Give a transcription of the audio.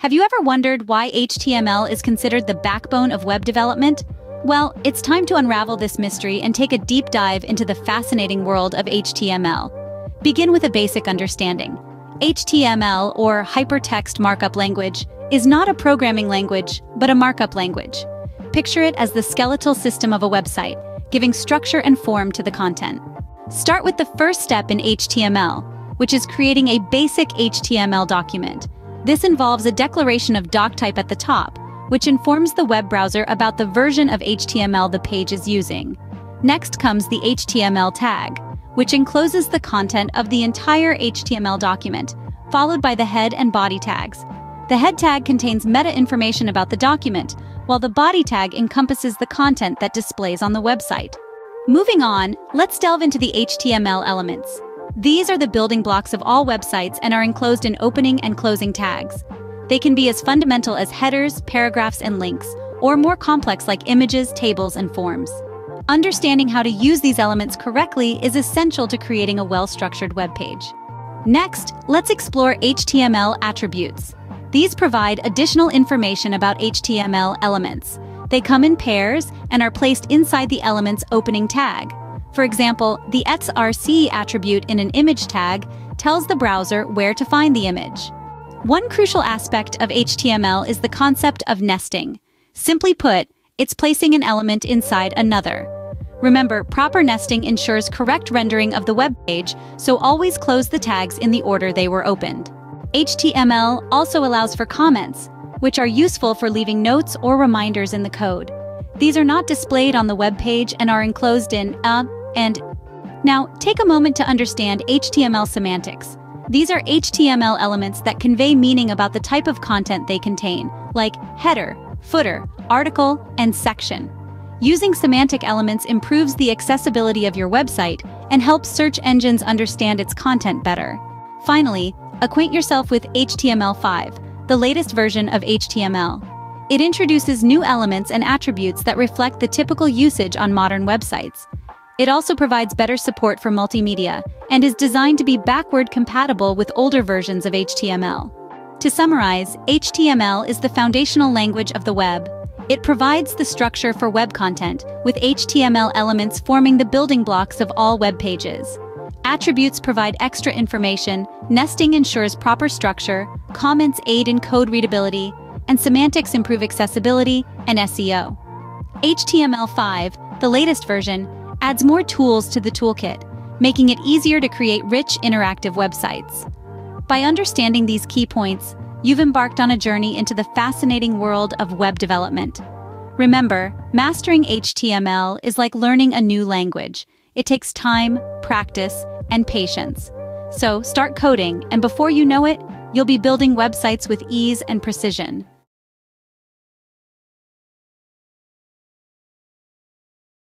Have you ever wondered why HTML is considered the backbone of web development? Well, it's time to unravel this mystery and take a deep dive into the fascinating world of HTML. Begin with a basic understanding. HTML, or Hypertext Markup Language, is not a programming language, but a markup language. Picture it as the skeletal system of a website, giving structure and form to the content. Start with the first step in HTML, which is creating a basic HTML document. This involves a declaration of doc type at the top, which informs the web browser about the version of HTML the page is using. Next comes the HTML tag, which encloses the content of the entire HTML document, followed by the head and body tags. The head tag contains meta information about the document, while the body tag encompasses the content that displays on the website. Moving on, let's delve into the HTML elements. These are the building blocks of all websites and are enclosed in opening and closing tags. They can be as fundamental as headers, paragraphs, and links, or more complex like images, tables, and forms. Understanding how to use these elements correctly is essential to creating a well-structured web page. Next, let's explore HTML attributes. These provide additional information about HTML elements. They come in pairs and are placed inside the element's opening tag. For example, the SRC attribute in an image tag tells the browser where to find the image. One crucial aspect of HTML is the concept of nesting. Simply put, it's placing an element inside another. Remember, proper nesting ensures correct rendering of the web page, so always close the tags in the order they were opened. HTML also allows for comments, which are useful for leaving notes or reminders in the code. These are not displayed on the web page and are enclosed in a, and now take a moment to understand HTML semantics. These are HTML elements that convey meaning about the type of content they contain, like header, footer, article, and section. Using semantic elements improves the accessibility of your website and helps search engines understand its content better. Finally, acquaint yourself with HTML5, the latest version of HTML. It introduces new elements and attributes that reflect the typical usage on modern websites. It also provides better support for multimedia and is designed to be backward compatible with older versions of HTML. To summarize, HTML is the foundational language of the web. It provides the structure for web content, with HTML elements forming the building blocks of all web pages. Attributes provide extra information, nesting ensures proper structure, comments aid in code readability, and semantics improve accessibility and SEO. HTML5, the latest version, adds more tools to the toolkit, making it easier to create rich, interactive websites. By understanding these key points, you've embarked on a journey into the fascinating world of web development. Remember, mastering HTML is like learning a new language. It takes time, practice, and patience. So start coding, and before you know it, you'll be building websites with ease and precision.